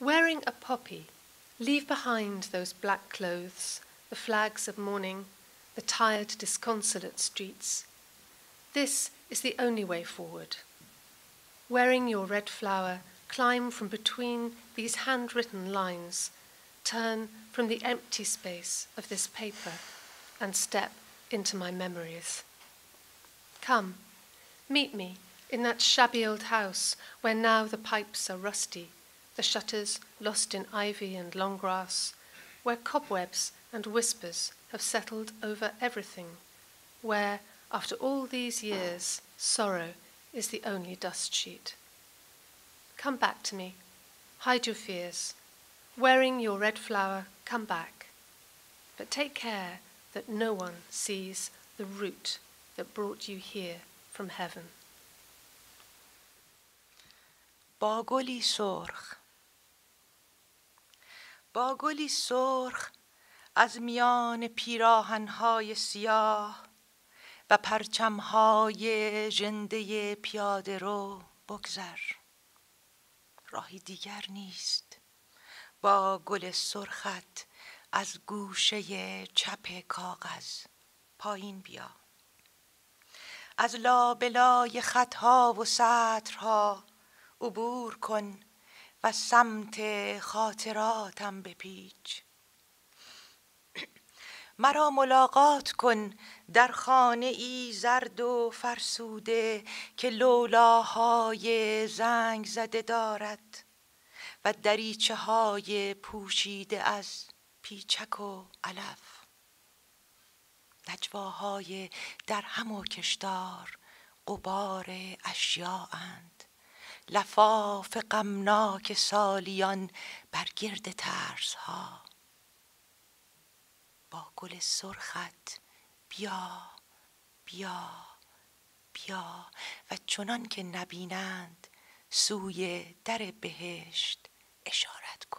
Wearing a poppy, leave behind those black clothes, the flags of mourning, the tired, disconsolate streets. This is the only way forward. Wearing your red flower, climb from between these handwritten lines, turn from the empty space of this paper, and step into my memories. Come, meet me in that shabby old house where now the pipes are rusty, the shutters lost in ivy and long grass, where cobwebs and whispers have settled over everything, where, after all these years, sorrow is the only dust sheet. Come back to me, hide your fears. Wearing your red flower, come back. But take care that no one sees the root that brought you here from heaven. با گلی سرخ با گلی سرخ از میان پیراهنهای سیاه و پرچمهای ژنده پیاده رو بگذر. راهی دیگر نیست. با گل سرخت از گوشه چپ کاغذ. پایین بیا. از لابلای خطها و سطرها عبور کن و سمت خاطراتم بپیچ. مرا ملاقات کن در خانه ای زرد و فرسوده که لولاهای زنگ زده دارد و دریچه های پوشیده از پیچک و علف. نجواهای در هم و کشدار قبار اشیاءند لفاف غمناک سالیان بر گرد ترسها. با گل سرخت بیا بیا بیا. و چنان که نبینند سوی در بهشت اشارت کن.